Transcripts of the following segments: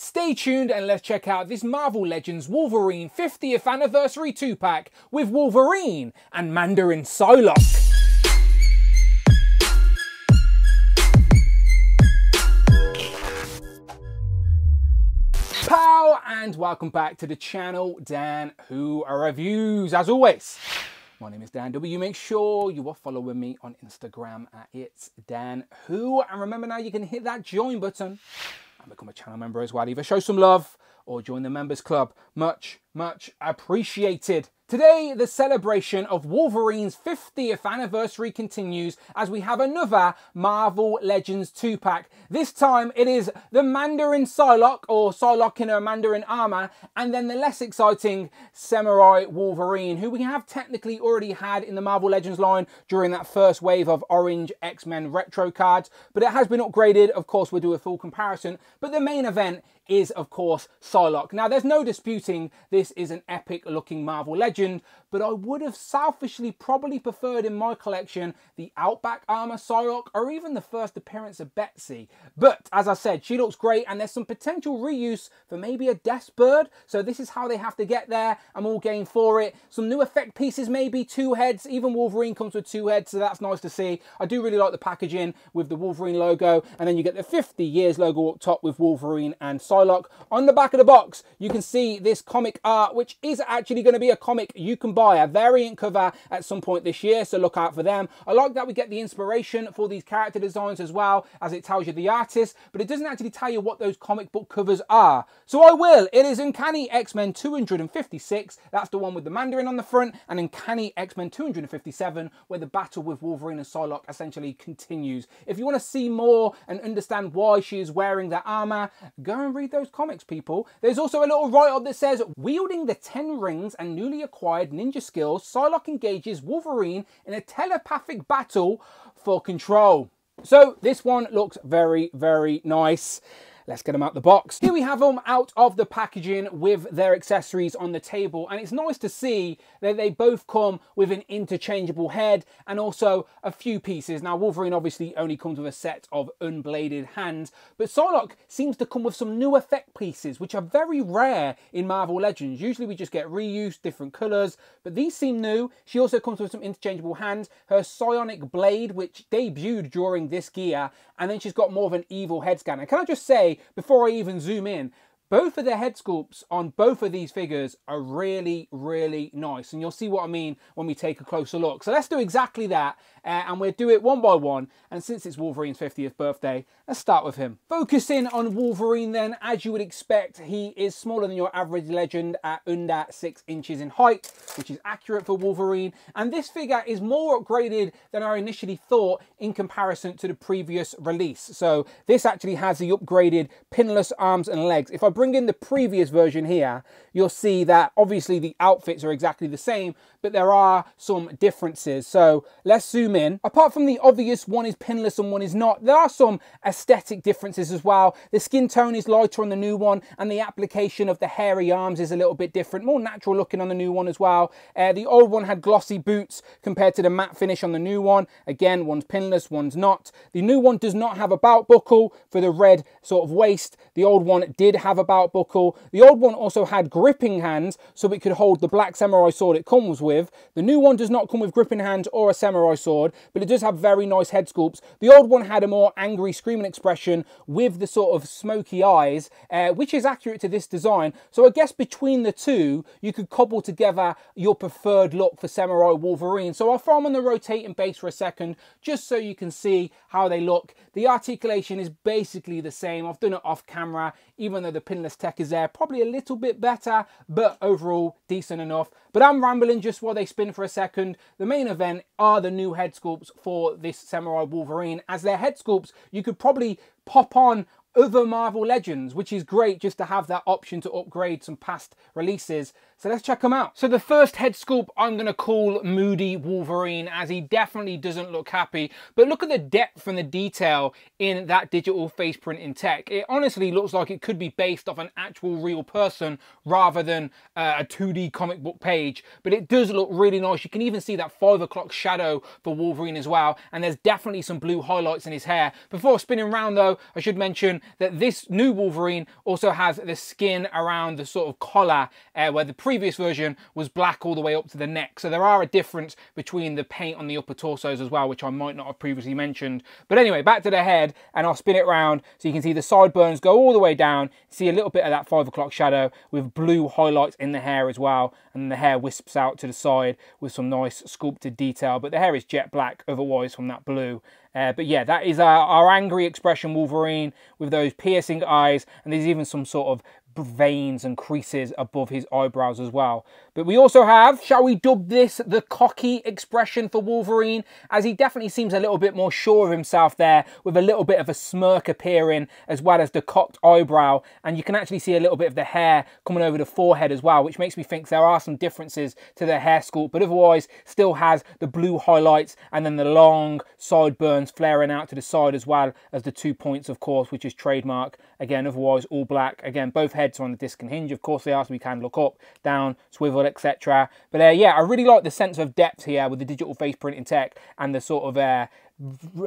Stay tuned and let's check out this Marvel Legends Wolverine 50th Anniversary 2-pack with Wolverine and Mandarin Psylocke. Pow and welcome back to the channel Dan Who Reviews. As always, my name is Dan W. Make sure you are following me on Instagram at It's Dan Who. And remember now you can hit that join button and become a channel member as well. Either show some love or join the members club. Much, much appreciated. Today, the celebration of Wolverine's 50th anniversary continues as we have another Marvel Legends 2-pack. This time, it is the Mandarin Psylocke, or Psylocke in her Mandarin armor, and then the less exciting Samurai Wolverine, who we have technically already had in the Marvel Legends line during that first wave of orange X-Men retro cards, but it has been upgraded. Of course, we'll do a full comparison, but the main event is, of course, Psylocke. Now, there's no disputing this is an epic looking Marvel legend, but I would have selfishly probably preferred in my collection the Outback Armor Psylocke or even the first appearance of Betsy. But as I said, she looks great and there's some potential reuse for maybe a Deathbird. So this is how they have to get there. I'm all game for it. Some new effect pieces, maybe two heads. Even Wolverine comes with two heads, so that's nice to see. I do really like the packaging with the Wolverine logo. And then you get the 50 years logo up top with Wolverine and Psylocke. On the back of the box, you can see this comic art, which is actually going to be a comic you can buy a variant cover at some point this year, so look out for them. I like that we get the inspiration for these character designs as well, as it tells you the artist, but it doesn't actually tell you what those comic book covers are. So I will. It is Uncanny X-Men 256. That's the one with the Mandarin on the front, and Uncanny X-Men 257, where the battle with Wolverine and Psylocke essentially continues. If you want to see more and understand why she is wearing that armor, go and read those comics, people. There's also a little write-up that says, wielding the 10 rings and newly acquired ninja ninja skills, Psylocke engages Wolverine in a telepathic battle for control. So this one looks very, very nice. Let's get them out the box. Here we have them out of the packaging with their accessories on the table. And it's nice to see that they both come with an interchangeable head and also a few pieces. Now, Wolverine obviously only comes with a set of unbladed hands, but Psylocke seems to come with some new effect pieces, which are very rare in Marvel Legends. Usually we just get reused, different colors, but these seem new. She also comes with some interchangeable hands, her psionic blade, which debuted during this gear, and then she's got more of an evil head scanner. Can I just say, before I even zoom in, both of the head sculpts on both of these figures are really, really nice. And you'll see what I mean when we take a closer look. So let's do exactly that. Uh, and we'll do it one by one. And since it's Wolverine's 50th birthday, let's start with him. Focusing on Wolverine then, as you would expect, he is smaller than your average legend at under six inches in height, which is accurate for Wolverine. And this figure is more upgraded than I initially thought in comparison to the previous release. So this actually has the upgraded pinless arms and legs. If I bring in the previous version here, you'll see that obviously the outfits are exactly the same, but there are some differences. So let's zoom in. Apart from the obvious one is pinless and one is not, there are some aesthetic differences as well. The skin tone is lighter on the new one and the application of the hairy arms is a little bit different, more natural looking on the new one as well. Uh, the old one had glossy boots compared to the matte finish on the new one. Again, one's pinless, one's not. The new one does not have a belt buckle for the red sort of waist. The old one did have a belt buckle. The old one also had gripping hands so it could hold the black samurai sword it comes with. The new one does not come with gripping hands or a samurai sword, but it does have very nice head sculpts. The old one had a more angry screaming expression with the sort of smoky eyes, uh, which is accurate to this design. So I guess between the two, you could cobble together your preferred look for Samurai Wolverine. So I'll throw them on the rotating base for a second, just so you can see how they look. The articulation is basically the same. I've done it off camera, even though the pinless tech is there. Probably a little bit better, but overall decent enough. But I'm rambling just while they spin for a second. The main event are the new head sculpts for this Samurai Wolverine. As their head sculpts, you could probably pop on other Marvel Legends, which is great just to have that option to upgrade some past releases. So let's check them out. So the first head sculpt I'm going to call Moody Wolverine as he definitely doesn't look happy. But look at the depth and the detail in that digital face print in tech. It honestly looks like it could be based off an actual real person rather than uh, a 2D comic book page. But it does look really nice. You can even see that 5 o'clock shadow for Wolverine as well. And there's definitely some blue highlights in his hair. Before spinning around though, I should mention that this new Wolverine also has the skin around the sort of collar uh, where the previous version was black all the way up to the neck. So there are a difference between the paint on the upper torsos as well, which I might not have previously mentioned. But anyway, back to the head and I'll spin it around so you can see the sideburns go all the way down. See a little bit of that five o'clock shadow with blue highlights in the hair as well. And the hair wisps out to the side with some nice sculpted detail. But the hair is jet black otherwise from that blue. Uh, but yeah, that is our, our angry expression Wolverine with those piercing eyes. And there's even some sort of veins and creases above his eyebrows as well. But we also have, shall we dub this the cocky expression for Wolverine, as he definitely seems a little bit more sure of himself there, with a little bit of a smirk appearing, as well as the cocked eyebrow, and you can actually see a little bit of the hair coming over the forehead as well, which makes me think there are some differences to the hair sculpt, but otherwise still has the blue highlights and then the long sideburns flaring out to the side as well as the two points, of course, which is trademark. Again, otherwise all black. Again, both heads are on the disc and hinge. Of course they are, so we can look up, down, swivel, etc. But uh, yeah, I really like the sense of depth here with the digital face printing tech and the sort of uh,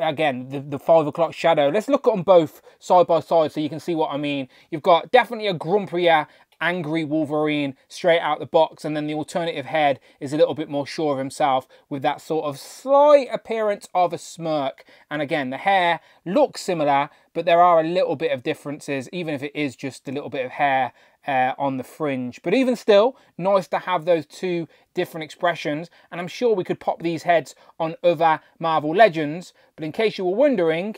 again the, the five o'clock shadow let's look at them both side by side so you can see what i mean you've got definitely a grumpier angry Wolverine straight out the box, and then the alternative head is a little bit more sure of himself with that sort of slight appearance of a smirk. And again, the hair looks similar, but there are a little bit of differences, even if it is just a little bit of hair uh, on the fringe. But even still, nice to have those two different expressions. And I'm sure we could pop these heads on other Marvel Legends. But in case you were wondering,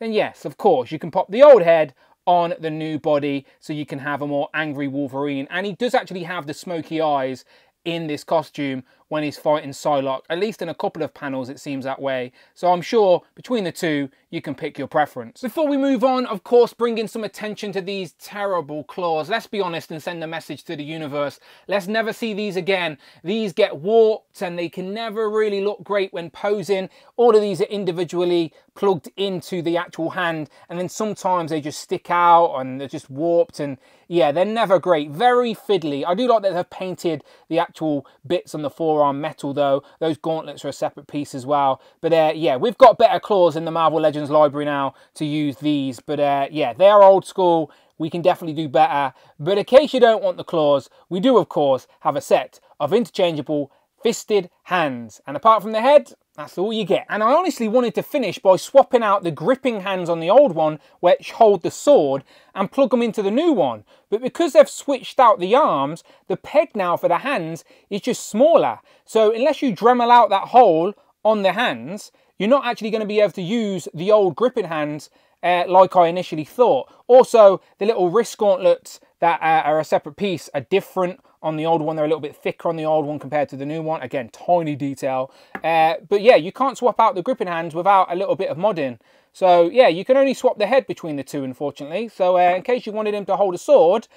then yes, of course, you can pop the old head on the new body so you can have a more angry Wolverine. And he does actually have the smoky eyes in this costume when he's fighting Psylocke. At least in a couple of panels it seems that way. So I'm sure between the two you can pick your preference. Before we move on, of course, bringing some attention to these terrible claws. Let's be honest and send a message to the universe. Let's never see these again. These get warped and they can never really look great when posing. All of these are individually plugged into the actual hand and then sometimes they just stick out and they're just warped and yeah, they're never great. Very fiddly. I do like that they've painted the actual bits on the forearm metal though. Those gauntlets are a separate piece as well. But uh, yeah, we've got better claws in the Marvel Legends library now to use these. But uh, yeah, they are old school. We can definitely do better. But in case you don't want the claws, we do, of course, have a set of interchangeable fisted hands. And apart from the head, that's all you get. And I honestly wanted to finish by swapping out the gripping hands on the old one, which hold the sword, and plug them into the new one. But because they've switched out the arms, the peg now for the hands is just smaller. So unless you Dremel out that hole on the hands, you're not actually going to be able to use the old gripping hands uh, like I initially thought. Also, the little wrist gauntlets that are a separate piece are different on the old one. They're a little bit thicker on the old one compared to the new one. Again, tiny detail. Uh, but yeah, you can't swap out the gripping hands without a little bit of modding. So yeah, you can only swap the head between the two, unfortunately. So uh, in case you wanted him to hold a sword,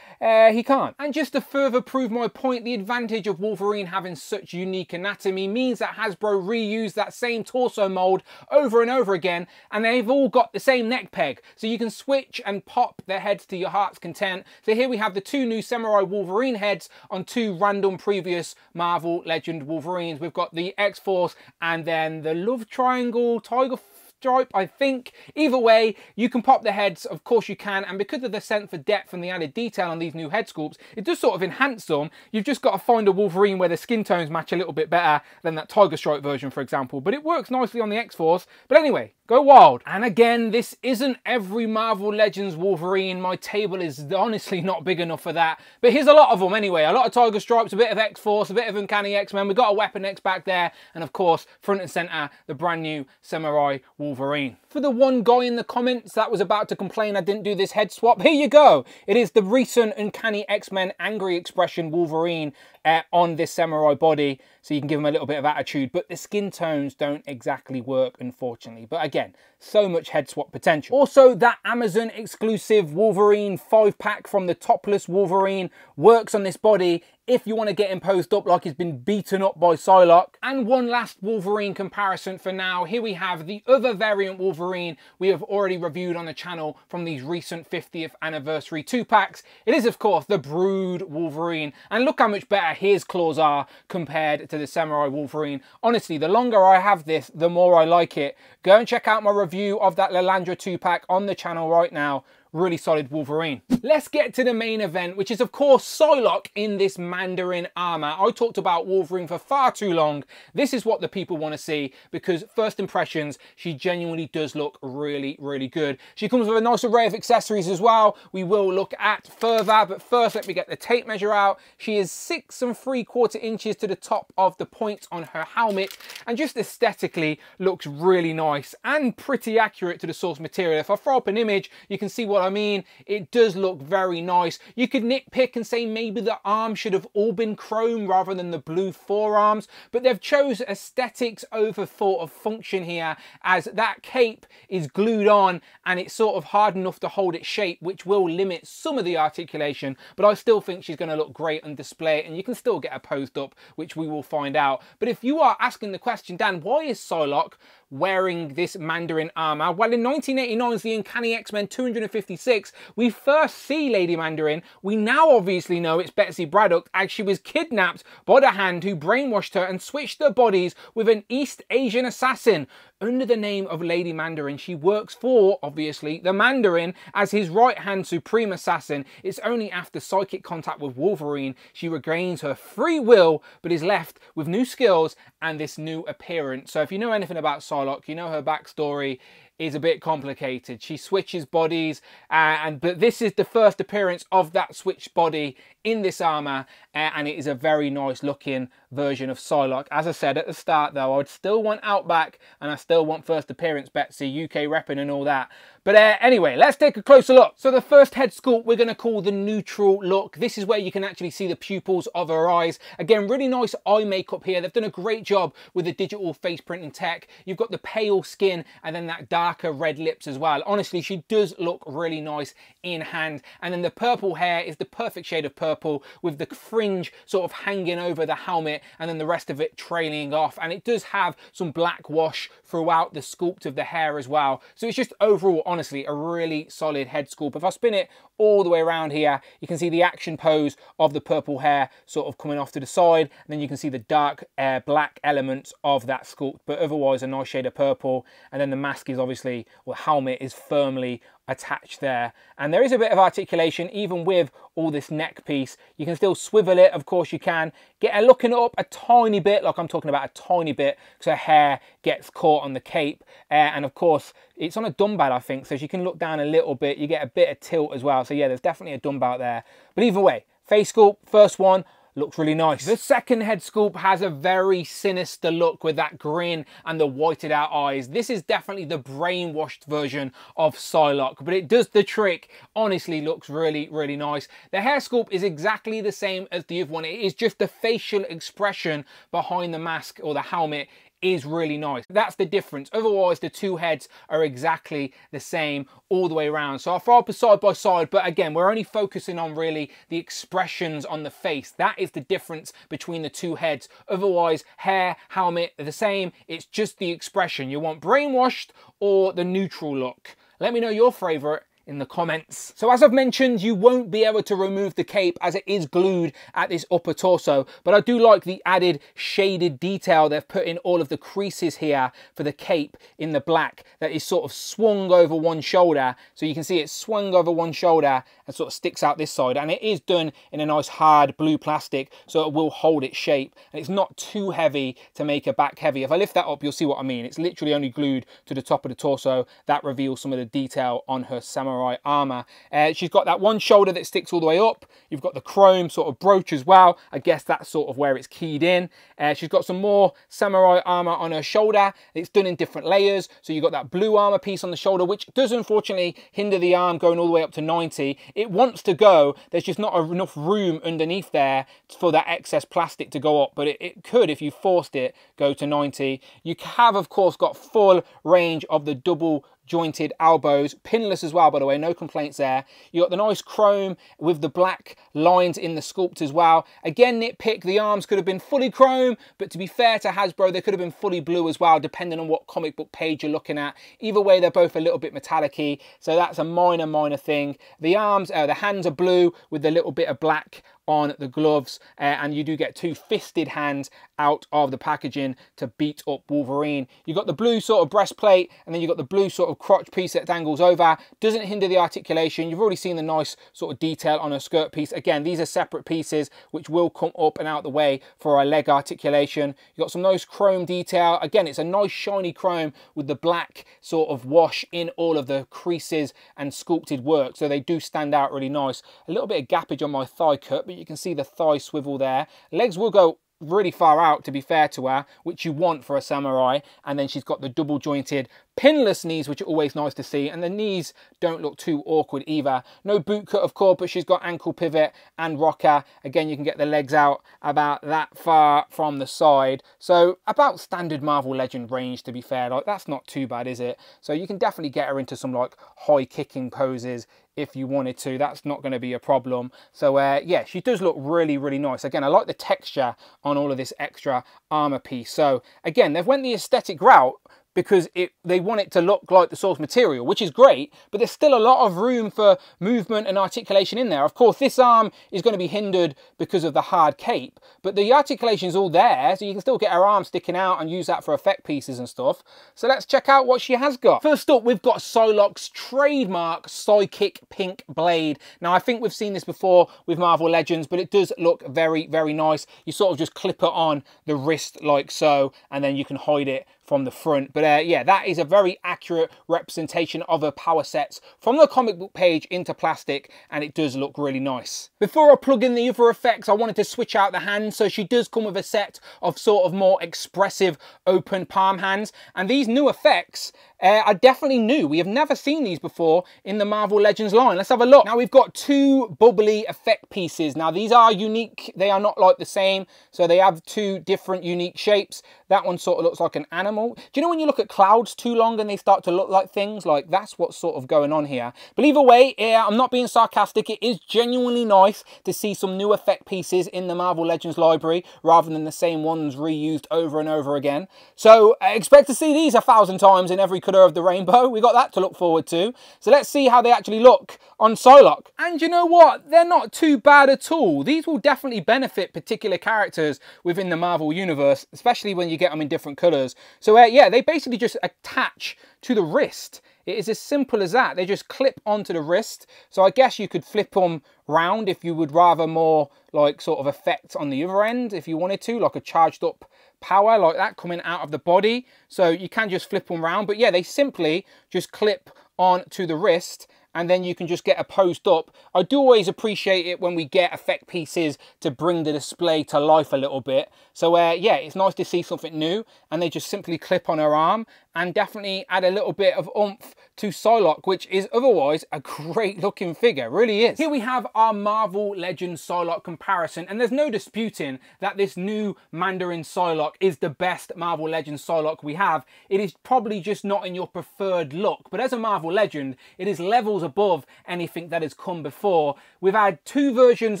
uh, he can't. And just to further prove my point, the advantage of Wolverine having such unique anatomy means that Hasbro reused that same torso mold over and over again, and they've all got the same neck peg. So you can switch and pop their heads to your heart's content. So here we have the two new Samurai Wolverine heads on two random previous Marvel Legend Wolverines. We've got the X-Force and then the Love Triangle Tiger stripe, I think. Either way, you can pop the heads, of course you can, and because of the sense for depth and the added detail on these new head sculpts, it does sort of enhance them. You've just got to find a Wolverine where the skin tones match a little bit better than that Tiger Stripe version, for example, but it works nicely on the X-Force. But anyway, Go wild. And again, this isn't every Marvel Legends Wolverine. My table is honestly not big enough for that. But here's a lot of them anyway. A lot of Tiger Stripes, a bit of X-Force, a bit of Uncanny X-Men. We've got a Weapon X back there. And of course, front and center, the brand new Samurai Wolverine. For the one guy in the comments that was about to complain I didn't do this head swap, here you go. It is the recent Uncanny X-Men Angry Expression Wolverine uh, on this samurai body so you can give him a little bit of attitude but the skin tones don't exactly work unfortunately but again again so much head swap potential also that amazon exclusive wolverine five pack from the topless wolverine works on this body if you want to get him posed up like he's been beaten up by Psylocke. And one last Wolverine comparison for now. Here we have the other variant Wolverine we have already reviewed on the channel from these recent 50th anniversary two packs. It is of course the Brood Wolverine. And look how much better his claws are compared to the Samurai Wolverine. Honestly, the longer I have this, the more I like it. Go and check out my review review of that Lilandra 2-pack on the channel right now really solid Wolverine. Let's get to the main event, which is of course Psylocke in this Mandarin armor. I talked about Wolverine for far too long. This is what the people want to see because first impressions, she genuinely does look really, really good. She comes with a nice array of accessories as well. We will look at further, but first let me get the tape measure out. She is six and three quarter inches to the top of the point on her helmet and just aesthetically looks really nice and pretty accurate to the source material. If I throw up an image, you can see what I mean? It does look very nice. You could nitpick and say maybe the arms should have all been chrome rather than the blue forearms, but they've chose aesthetics over thought of function here as that cape is glued on and it's sort of hard enough to hold its shape, which will limit some of the articulation, but I still think she's going to look great on display and you can still get her posed up, which we will find out. But if you are asking the question, Dan, why is Psylocke wearing this Mandarin armor? Well, in 1989's The Uncanny X-Men 256, we first see Lady Mandarin. We now obviously know it's Betsy Braddock as she was kidnapped by the Hand who brainwashed her and switched their bodies with an East Asian assassin under the name of Lady Mandarin. She works for, obviously, the Mandarin as his right-hand supreme assassin. It's only after psychic contact with Wolverine she regains her free will, but is left with new skills and this new appearance. So if you know anything about Psylocke, you know her backstory is a bit complicated. She switches bodies, uh, and but this is the first appearance of that switched body in this armor, uh, and it is a very nice looking version of Psylocke. As I said at the start, though, I would still want Outback, and I still want first appearance Betsy, UK repping and all that. But uh, anyway, let's take a closer look. So the first head sculpt we're going to call the neutral look. This is where you can actually see the pupils of her eyes. Again, really nice eye makeup here. They've done a great job with the digital face printing tech. You've got the pale skin and then that darker red lips as well. Honestly, she does look really nice in hand. And then the purple hair is the perfect shade of purple with the fringe sort of hanging over the helmet and then the rest of it trailing off. And it does have some black wash throughout the sculpt of the hair as well. So it's just overall, honestly, a really solid head sculpt. If I spin it all the way around here, you can see the action pose of the purple hair sort of coming off to the side. And then you can see the dark uh, black elements of that sculpt, but otherwise a nice shade of purple. And then the mask is obviously, or helmet is firmly attached there. And there is a bit of articulation, even with all this neck piece. You can still swivel it, of course you can. Get her looking up a tiny bit, like I'm talking about a tiny bit, her hair gets caught on the cape. Uh, and of course, it's on a dumbbell, I think, so you can look down a little bit. You get a bit of tilt as well. So yeah, there's definitely a dumbbell there. But either way, face sculpt, first one, looks really nice. The second head sculpt has a very sinister look with that grin and the whited out eyes. This is definitely the brainwashed version of Psylocke, but it does the trick. Honestly, looks really, really nice. The hair sculpt is exactly the same as the other one. It is just the facial expression behind the mask or the helmet is really nice. That's the difference. Otherwise, the two heads are exactly the same all the way around. So I'll throw up a side by side, but again, we're only focusing on really the expressions on the face. That is the difference between the two heads. Otherwise, hair, helmet the same. It's just the expression. You want brainwashed or the neutral look. Let me know your favorite in the comments. So as I've mentioned, you won't be able to remove the cape as it is glued at this upper torso, but I do like the added shaded detail they've put in all of the creases here for the cape in the black that is sort of swung over one shoulder. So you can see it swung over one shoulder and sort of sticks out this side. And it is done in a nice hard blue plastic, so it will hold its shape. And it's not too heavy to make a back heavy. If I lift that up, you'll see what I mean. It's literally only glued to the top of the torso. That reveals some of the detail on her samurai samurai armor. Uh, she's got that one shoulder that sticks all the way up. You've got the chrome sort of brooch as well. I guess that's sort of where it's keyed in. Uh, she's got some more samurai armor on her shoulder. It's done in different layers. So you've got that blue armor piece on the shoulder, which does unfortunately hinder the arm going all the way up to 90. It wants to go. There's just not enough room underneath there for that excess plastic to go up, but it, it could, if you forced it, go to 90. You have, of course, got full range of the double jointed elbows, pinless as well, by the way, no complaints there. You got the nice chrome with the black lines in the sculpt as well. Again, nitpick, the arms could have been fully chrome, but to be fair to Hasbro, they could have been fully blue as well, depending on what comic book page you're looking at. Either way, they're both a little bit metallic so that's a minor, minor thing. The arms, uh, the hands are blue with a little bit of black on the gloves, uh, and you do get two fisted hands out of the packaging to beat up Wolverine. You've got the blue sort of breastplate, and then you've got the blue sort of crotch piece that dangles over. Doesn't hinder the articulation. You've already seen the nice sort of detail on a skirt piece. Again, these are separate pieces which will come up and out the way for our leg articulation. You've got some nice chrome detail. Again, it's a nice shiny chrome with the black sort of wash in all of the creases and sculpted work. So they do stand out really nice. A little bit of gappage on my thigh cut, but you can see the thigh swivel there. Legs will go really far out to be fair to her which you want for a samurai and then she's got the double jointed pinless knees which are always nice to see and the knees don't look too awkward either no boot cut of course but she's got ankle pivot and rocker again you can get the legs out about that far from the side so about standard marvel legend range to be fair like that's not too bad is it so you can definitely get her into some like high kicking poses if you wanted to. That's not going to be a problem. So uh, yeah, she does look really, really nice. Again, I like the texture on all of this extra armor piece. So again, they've went the aesthetic route, because it, they want it to look like the source material, which is great, but there's still a lot of room for movement and articulation in there. Of course, this arm is going to be hindered because of the hard cape, but the articulation is all there, so you can still get her arm sticking out and use that for effect pieces and stuff. So let's check out what she has got. First up, we've got Psylocke's trademark Psychic Pink Blade. Now, I think we've seen this before with Marvel Legends, but it does look very, very nice. You sort of just clip it on the wrist like so, and then you can hide it from the front. But uh, yeah, that is a very accurate representation of her power sets from the comic book page into plastic, and it does look really nice. Before I plug in the other effects, I wanted to switch out the hands. So she does come with a set of sort of more expressive open palm hands. And these new effects uh, are definitely new. We have never seen these before in the Marvel Legends line. Let's have a look. Now we've got two bubbly effect pieces. Now these are unique. They are not like the same. So they have two different unique shapes. That one sort of looks like an animal. Do you know when you look at clouds too long and they start to look like things? Like that's what's sort of going on here. But either way, yeah, I'm not being sarcastic. It is genuinely nice to see some new effect pieces in the Marvel Legends library rather than the same ones reused over and over again. So I expect to see these a thousand times in every colour of the rainbow. We got that to look forward to. So let's see how they actually look on Psylocke. And you know what? They're not too bad at all. These will definitely benefit particular characters within the Marvel Universe, especially when you get them in different colours. So uh, yeah, they basically just attach to the wrist. It is as simple as that. They just clip onto the wrist. So I guess you could flip them round if you would rather more like sort of effect on the other end if you wanted to, like a charged up power like that coming out of the body. So you can just flip them around. But yeah, they simply just clip on to the wrist and then you can just get a post up. I do always appreciate it when we get effect pieces to bring the display to life a little bit. So uh, yeah, it's nice to see something new and they just simply clip on her arm and definitely add a little bit of oomph to Psylocke, which is otherwise a great looking figure, really is. Here we have our Marvel Legends Psylocke comparison, and there's no disputing that this new Mandarin Psylocke is the best Marvel Legends Psylocke we have. It is probably just not in your preferred look, but as a Marvel Legend, it is levels above anything that has come before. We've had two versions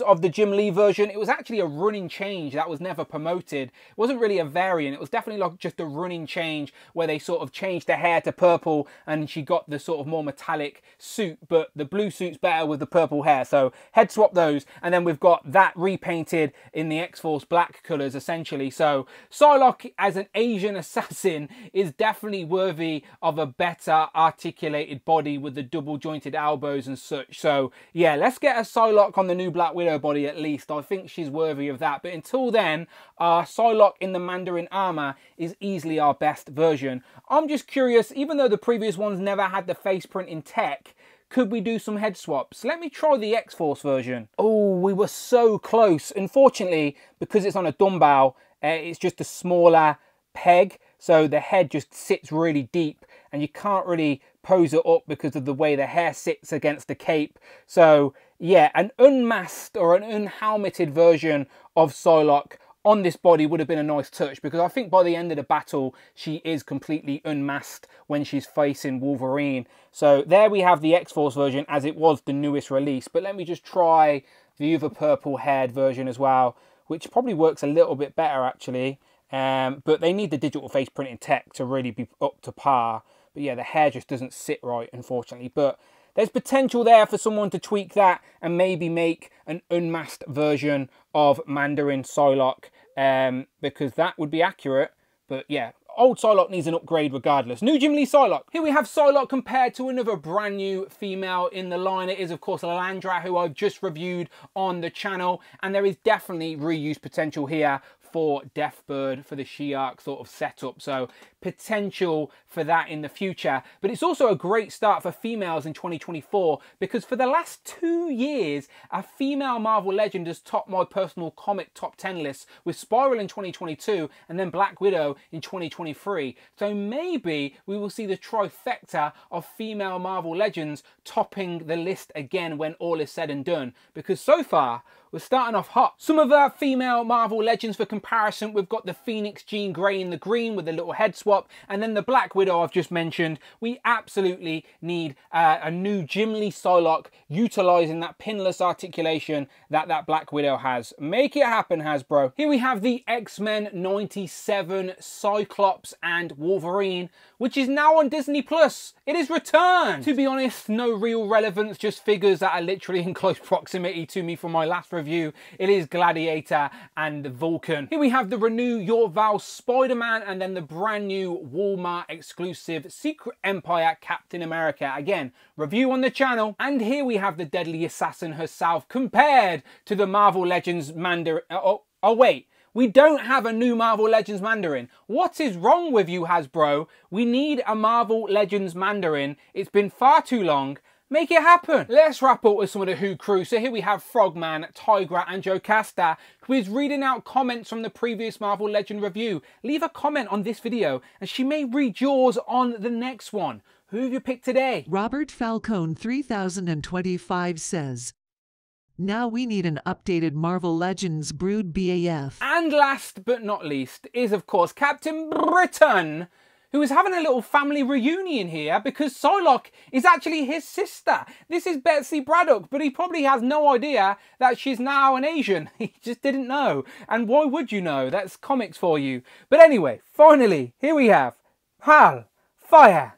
of the Jim Lee version. It was actually a running change that was never promoted. It wasn't really a variant. It was definitely like just a running change where they sort of changed the hair to purple and she got the sort of more metallic suit, but the blue suit's better with the purple hair. So head swap those. And then we've got that repainted in the X-Force black colours essentially. So Psylocke as an Asian assassin is definitely worthy of a better articulated body with the double jointed elbows and such. So yeah, let's get a Psylocke on the new Black Widow body at least. I think she's worthy of that. But until then, our Psylocke in the Mandarin armour is easily our best version. I'm just curious, even though the previous ones never had the face print in tech, could we do some head swaps? Let me try the X-Force version. Oh, we were so close. Unfortunately, because it's on a dumbbell, uh, it's just a smaller peg, so the head just sits really deep and you can't really pose it up because of the way the hair sits against the cape. So yeah, an unmasked or an unhelmeted version of Psylocke on this body would have been a nice touch because I think by the end of the battle, she is completely unmasked when she's facing Wolverine. So there we have the X-Force version as it was the newest release. But let me just try the other purple haired version as well, which probably works a little bit better actually. Um, but they need the digital face printing tech to really be up to par. But yeah, the hair just doesn't sit right, unfortunately. But there's potential there for someone to tweak that and maybe make an unmasked version of Mandarin Psylocke um, because that would be accurate. But yeah, old Psylocke needs an upgrade regardless. New Jim Lee Psylocke. Here we have Psylocke compared to another brand new female in the line. It is, of course, Lilandra, who I've just reviewed on the channel. And there is definitely reuse potential here for Deathbird for the Shi'ar sort of setup. So potential for that in the future. But it's also a great start for females in 2024 because for the last two years, a female Marvel Legend has topped my personal comic top 10 lists with Spiral in 2022 and then Black Widow in 2023. So maybe we will see the trifecta of female Marvel Legends topping the list again when all is said and done. Because so far, we're starting off hot. Some of our female Marvel Legends for comparison, we've got the Phoenix Jean Grey in the green with a little head swap, and then the Black Widow I've just mentioned. We absolutely need uh, a new Jim Lee Psylocke utilising that pinless articulation that that Black Widow has. Make it happen, Hasbro. Here we have the X-Men 97 Cyclops and Wolverine, which is now on Disney+. Plus. It is returned! To be honest, no real relevance, just figures that are literally in close proximity to me from my last review. It is Gladiator and Vulcan. Here we have the Renew Your Vow Spider-Man and then the brand new Walmart exclusive Secret Empire Captain America. Again, review on the channel. And here we have the Deadly Assassin herself compared to the Marvel Legends Mandarin. Uh, oh, oh wait. We don't have a new Marvel Legends Mandarin. What is wrong with you, Hasbro? We need a Marvel Legends Mandarin. It's been far too long. Make it happen. Let's wrap up with some of the Who crew. So here we have Frogman, Tigra and Jocasta, who is reading out comments from the previous Marvel Legend review. Leave a comment on this video and she may read yours on the next one. Who have you picked today? Robert Falcone 3025 says, now we need an updated Marvel Legends Brood BAF. And last but not least is, of course, Captain Britain, who is having a little family reunion here because Psylocke is actually his sister. This is Betsy Braddock, but he probably has no idea that she's now an Asian. He just didn't know. And why would you know? That's comics for you. But anyway, finally, here we have Hal, Fire,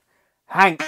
Hank.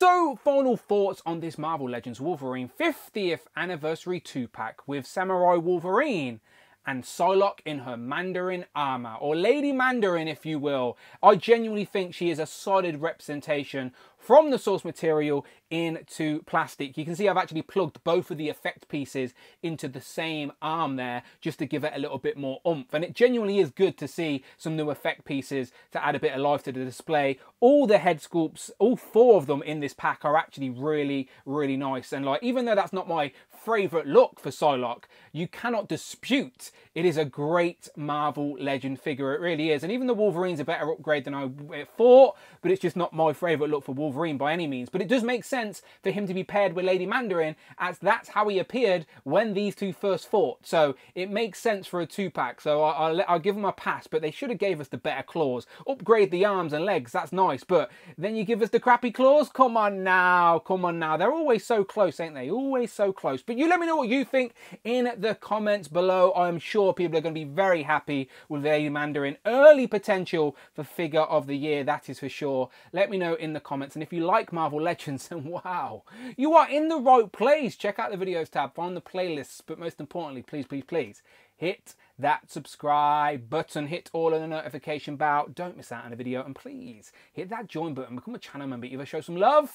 So, final thoughts on this Marvel Legends Wolverine 50th anniversary 2-pack with Samurai Wolverine and Psylocke in her Mandarin armor, or Lady Mandarin if you will. I genuinely think she is a solid representation from the source material into plastic. You can see I've actually plugged both of the effect pieces into the same arm there just to give it a little bit more oomph. And it genuinely is good to see some new effect pieces to add a bit of life to the display. All the head sculpts, all four of them in this pack are actually really, really nice. And like, even though that's not my favorite look for Psylocke, you cannot dispute it is a great Marvel Legend figure. It really is. And even the Wolverine's a better upgrade than I thought, but it's just not my favorite look for Wolverine by any means. But it does make sense for him to be paired with Lady Mandarin, as that's how he appeared when these two first fought. So it makes sense for a two-pack. So I'll, I'll, I'll give them a pass, but they should have gave us the better claws. Upgrade the arms and legs, that's nice. But then you give us the crappy claws? Come on now, come on now. They're always so close, ain't they? Always so close. But you let me know what you think in the comments below. I'm sure people are going to be very happy with Lady Mandarin. Early potential for figure of the year, that is for sure. Let me know in the comments. And if you like Marvel Legends, then wow, you are in the right place. Check out the videos tab, find the playlists. But most importantly, please, please, please, hit that subscribe button, hit all of the notification bell, don't miss out on a video, and please hit that join button, become a channel member, either show some love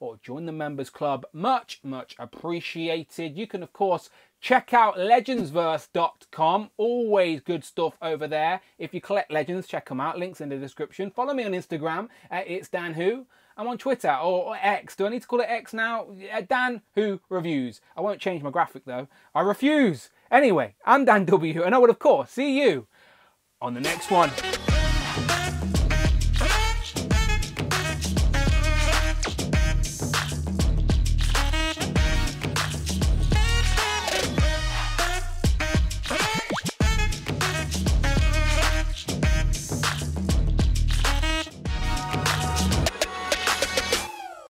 or join the members club. Much, much appreciated. You can, of course, check out legendsverse.com. Always good stuff over there. If you collect legends, check them out. Links in the description. Follow me on Instagram at It's Dan Who. I'm on Twitter or, or, X. Do I need to call it X now? Uh, Dan Who Reviews. I won't change my graphic though. I refuse. Anyway, I'm Dan W, and I will, of course, see you on the next one.